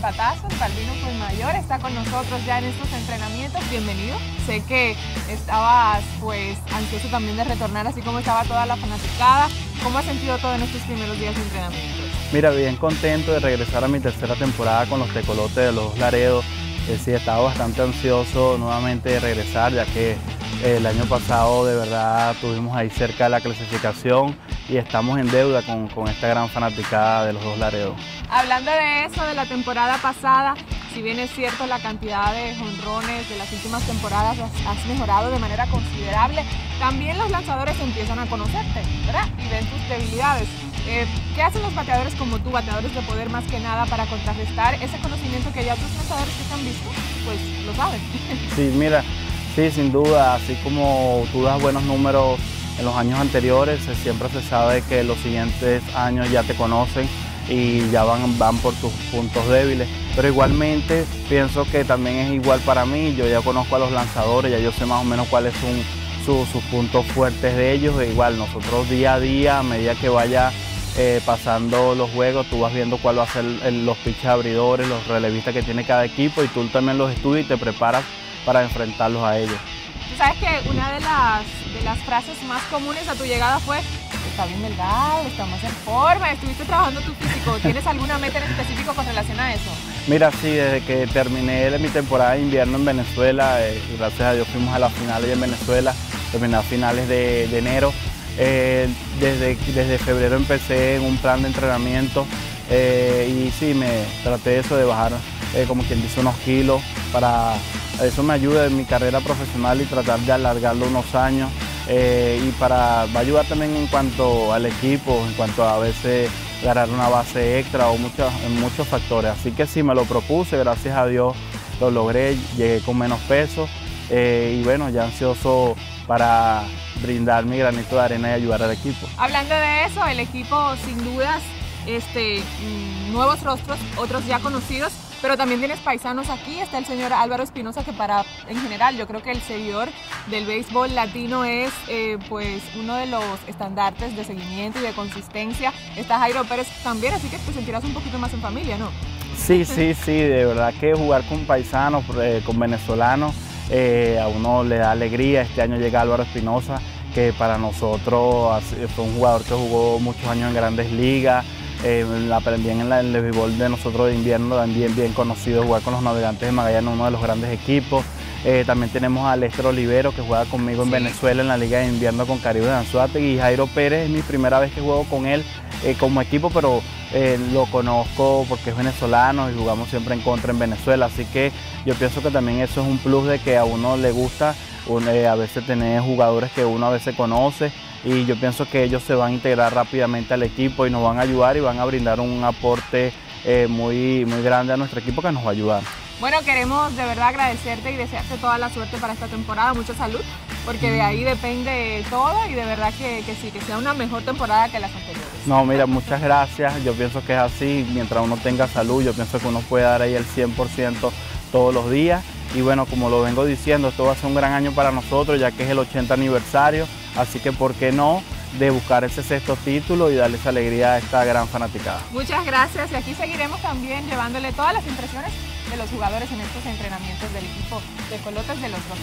Patazos, Balbino Mayor, está con nosotros ya en estos entrenamientos. Bienvenido. Sé que estabas pues ansioso también de retornar, así como estaba toda la fanaticada. ¿Cómo has sentido todo en estos primeros días de entrenamiento? Mira, bien contento de regresar a mi tercera temporada con los tecolotes de los Laredos. Eh, sí, he estado bastante ansioso nuevamente de regresar, ya que el año pasado de verdad estuvimos ahí cerca de la clasificación y estamos en deuda con, esta gran fanaticada de los dos Laredos. Hablando de eso, de la temporada pasada, si bien es cierto la cantidad de jonrones de las últimas temporadas has mejorado de manera considerable, también los lanzadores empiezan a conocerte, ¿verdad? Y ven tus debilidades. Eh, ¿Qué hacen los bateadores como tú, bateadores de poder más que nada para contrarrestar ese conocimiento que ya otros lanzadores que te han visto, pues lo saben? Sí, mira, Sí, sin duda, así como tú das buenos números en los años anteriores, siempre se sabe que los siguientes años ya te conocen y ya van, van por tus puntos débiles. Pero igualmente pienso que también es igual para mí, yo ya conozco a los lanzadores, ya yo sé más o menos cuáles son sus, puntos fuertes de ellos, e igual nosotros día a día, a medida que vaya eh, pasando los juegos, tú vas viendo cuál va a ser los pitches abridores, los relevistas que tiene cada equipo y tú también los estudias y te preparas para enfrentarlos a ellos. Sabes que una de las, las frases más comunes a tu llegada fue, está bien delgado, está más en forma, estuviste trabajando tu físico, ¿tienes alguna meta en específico con relación a eso? Mira, sí, desde que terminé mi temporada de invierno en Venezuela, eh, gracias a Dios fuimos a las finales en Venezuela, terminé a finales de, enero. Eh, desde, desde febrero empecé en un plan de entrenamiento eh, y sí, me traté eso de bajar, como quien dice, unos kilos para eso me ayuda en mi carrera profesional y tratar de alargarlo unos años. Eh, y para, va a ayudar también en cuanto al equipo, en cuanto a, veces ganar una base extra o muchos, en muchos factores. Así que sí, me lo propuse, gracias a Dios lo logré, llegué con menos peso eh, y bueno, ya ansioso para brindar mi granito de arena y ayudar al equipo. Hablando de eso, el equipo sin dudas, este, mm, nuevos rostros, otros ya conocidos, pero también tienes paisanos aquí, está el señor Álvaro Espinosa, que para, en general, yo creo que el seguidor del béisbol latino es eh, pues uno de los estandartes de seguimiento y de consistencia. Está Jairo Pérez también, así que te sentirás un poquito más en familia, ¿no? Sí, sí, sí, de verdad que jugar con paisanos, eh, con venezolanos, eh, a uno le da alegría. Este año llega Álvaro Espinosa, que para nosotros fue un jugador que jugó muchos años en grandes ligas, eh, aprendí en, el béisbol de nosotros de invierno, también bien conocido, jugar con los navegantes de Magallanes, uno de los grandes equipos. Eh, también tenemos a Lester Olivero, que juega conmigo en Venezuela en la Liga de Invierno con Caribe de Anzuategui. Y Jairo Pérez es mi primera vez que juego con él eh, como equipo, pero eh, lo conozco porque es venezolano y jugamos siempre en contra en Venezuela. Así que yo pienso que también eso es un plus de que a uno le gusta a veces tener jugadores que uno a veces conoce y yo pienso que ellos se van a integrar rápidamente al equipo y nos van a ayudar y van a brindar un aporte eh, muy, muy grande a nuestro equipo que nos va a ayudar. Bueno, queremos de verdad agradecerte y desearte toda la suerte para esta temporada, mucha salud, porque de ahí depende todo y de verdad que, que sí, que sea una mejor temporada que las anteriores. No, mira, muchas gracias, yo pienso que es así, mientras uno tenga salud, yo pienso que uno puede dar ahí el 100% todos los días. Y bueno, como lo vengo diciendo, esto va a ser un gran año para nosotros ya que es el 80 aniversario, así que ¿por qué no? de buscar ese sexto título y darle esa alegría a esta gran fanaticada. Muchas gracias y aquí seguiremos también llevándole todas las impresiones de los jugadores en estos entrenamientos del equipo de Colotas de los dos